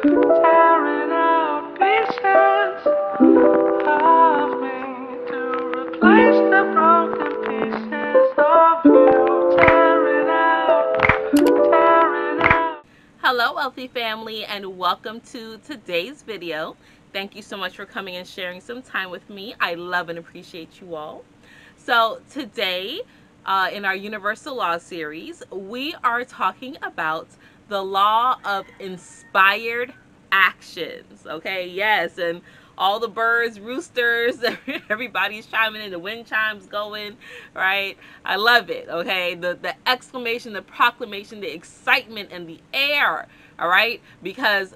Hello, wealthy family, and welcome to today's video. Thank you so much for coming and sharing some time with me. I love and appreciate you all. So, today, uh, in our Universal Law series, we are talking about the law of inspired actions. Okay, yes, and all the birds, roosters, everybody's chiming in, the wind chimes going, right? I love it, okay? The, the exclamation, the proclamation, the excitement and the air, all right? Because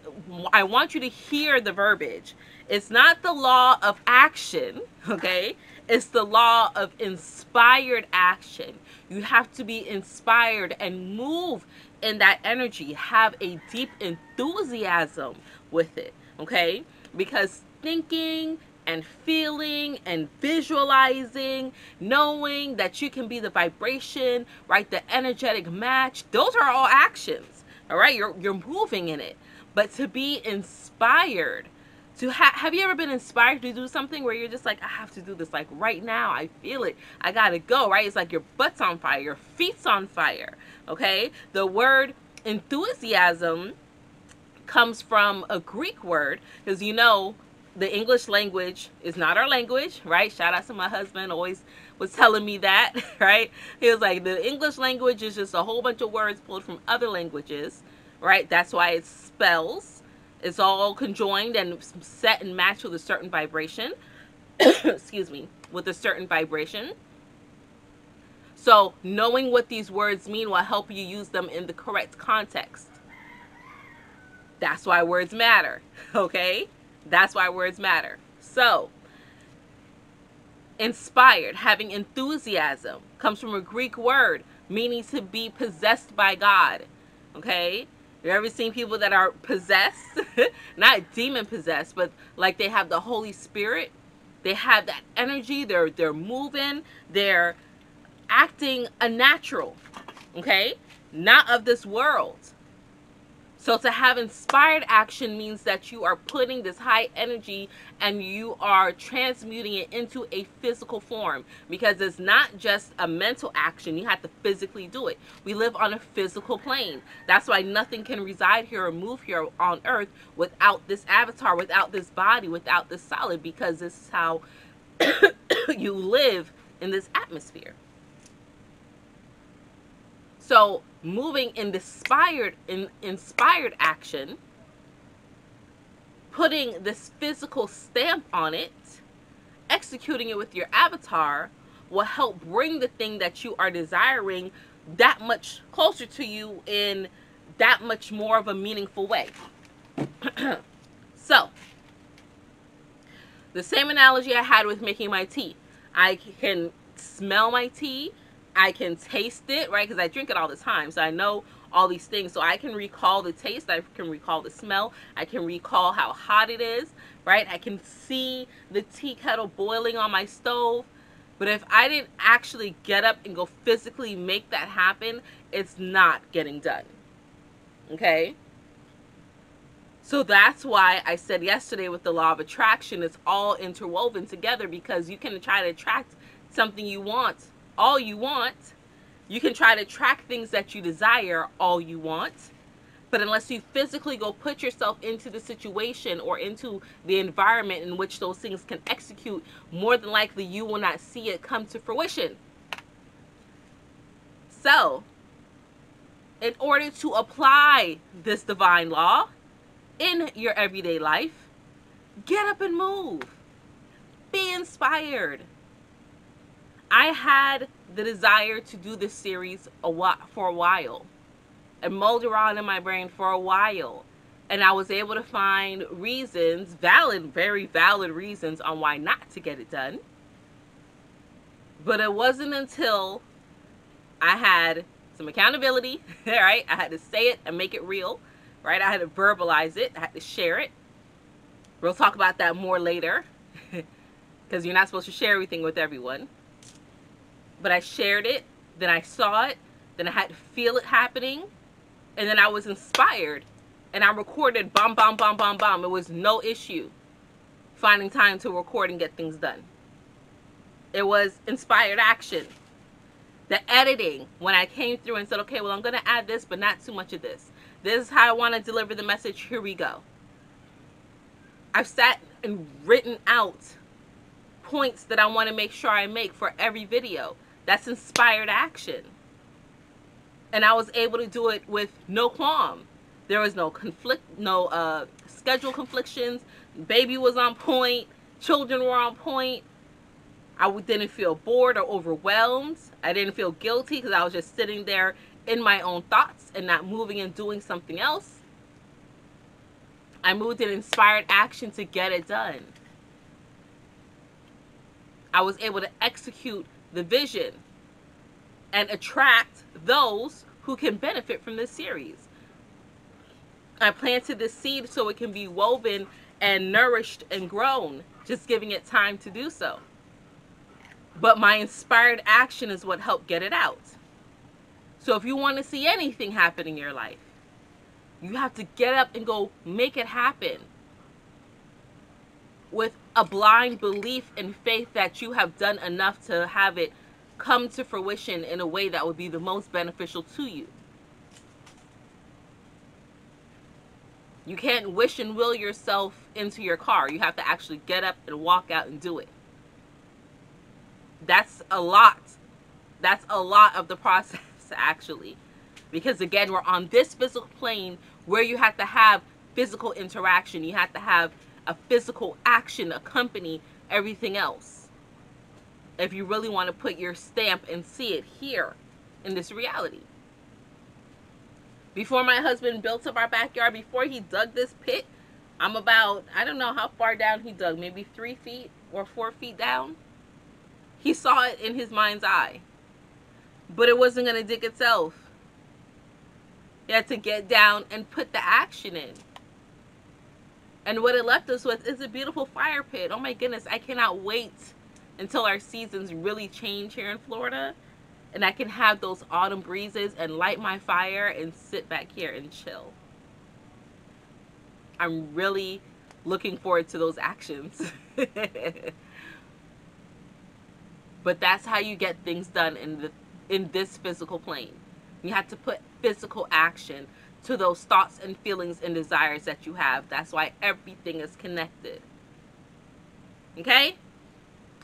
I want you to hear the verbiage. It's not the law of action, okay? It's the law of inspired action. You have to be inspired and move in that energy. Have a deep enthusiasm with it, okay? Because thinking and feeling and visualizing, knowing that you can be the vibration, right? The energetic match, those are all actions, all right? You're, you're moving in it. But to be inspired, ha- have you ever been inspired to do something where you're just like, I have to do this like right now. I feel it. I gotta go, right? It's like your butt's on fire, your feet's on fire, okay? The word enthusiasm comes from a Greek word because you know the English language is not our language, right? Shout out to my husband, always was telling me that, right? He was like, the English language is just a whole bunch of words pulled from other languages, right? That's why it spells. It's all conjoined and set and matched with a certain vibration. Excuse me, with a certain vibration. So, knowing what these words mean will help you use them in the correct context. That's why words matter, okay? That's why words matter. So, inspired, having enthusiasm, comes from a Greek word meaning to be possessed by God. Okay? You ever seen people that are possessed? Not demon possessed, but like they have the Holy Spirit. They have that energy. They're they're moving. They're acting unnatural. Okay? Not of this world. So to have inspired action means that you are putting this high energy and you are transmuting it into a physical form because it's not just a mental action. You have to physically do it. We live on a physical plane. That's why nothing can reside here or move here on earth without this avatar, without this body, without this solid because this is how you live in this atmosphere. So moving in inspired in inspired action, putting this physical stamp on it, executing it with your avatar will help bring the thing that you are desiring that much closer to you in that much more of a meaningful way. so, the same analogy I had with making my tea. I can smell my tea I can taste it, right? Because I drink it all the time. So I know all these things. So I can recall the taste. I can recall the smell. I can recall how hot it is, right? I can see the tea kettle boiling on my stove. But if I didn't actually get up and go physically make that happen, it's not getting done. Okay? So that's why I said yesterday with the law of attraction, it's all interwoven together because you can try to attract something you want all you want. You can try to track things that you desire all you want. But unless you physically go put yourself into the situation or into the environment in which those things can execute, more than likely you will not see it come to fruition. So, in order to apply this divine law in your everyday life, get up and move. Be inspired. I had the desire to do this series a while, for a while. It mulled around in my brain for a while. And I was able to find reasons, valid, very valid reasons on why not to get it done. But it wasn't until I had some accountability, right? I had to say it and make it real, right? I had to verbalize it, I had to share it. We'll talk about that more later because you're not supposed to share everything with everyone but I shared it, then I saw it, then I had to feel it happening, and then I was inspired and I recorded bomb, bomb, bomb, bomb, bomb. It was no issue finding time to record and get things done. It was inspired action. The editing, when I came through and said, okay, well, I'm going to add this, but not too much of this. This is how I want to deliver the message. Here we go. I've sat and written out points that I want to make sure I make for every video. That's inspired action. And I was able to do it with no qualm. There was no conflict, no uh, schedule conflictions. Baby was on point. Children were on point. I didn't feel bored or overwhelmed. I didn't feel guilty because I was just sitting there in my own thoughts and not moving and doing something else. I moved in inspired action to get it done. I was able to execute the vision and attract those who can benefit from this series. I planted the seed so it can be woven and nourished and grown, just giving it time to do so. But my inspired action is what helped get it out. So if you want to see anything happen in your life, you have to get up and go make it happen with a blind belief and faith that you have done enough to have it come to fruition in a way that would be the most beneficial to you. You can't wish and will yourself into your car. You have to actually get up and walk out and do it. That's a lot. That's a lot of the process, actually. Because again, we're on this physical plane where you have to have physical interaction. You have to have a physical action accompany everything else. If you really want to put your stamp and see it here in this reality. Before my husband built up our backyard, before he dug this pit, I'm about, I don't know how far down he dug, maybe three feet or four feet down. He saw it in his mind's eye. But it wasn't going to dig itself. He had to get down and put the action in. And what it left us with is a beautiful fire pit. Oh my goodness, I cannot wait until our seasons really change here in Florida. And I can have those autumn breezes and light my fire and sit back here and chill. I'm really looking forward to those actions. but that's how you get things done in the in this physical plane. You have to put physical action to those thoughts and feelings and desires that you have. That's why everything is connected. Okay?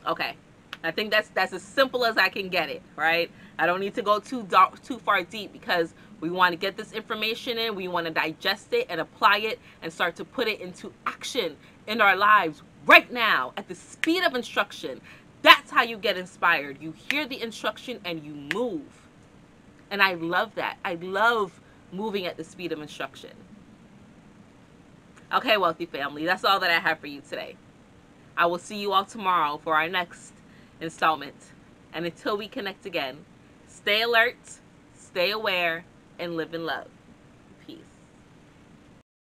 Okay. I think that's that's as simple as I can get it, right? I don't need to go too dark, too far deep because we want to get this information in, we want to digest it and apply it and start to put it into action in our lives right now at the speed of instruction. That's how you get inspired. You hear the instruction and you move. And I love that. I love moving at the speed of instruction. Okay, wealthy family, that's all that I have for you today. I will see you all tomorrow for our next installment. And until we connect again, stay alert, stay aware, and live in love.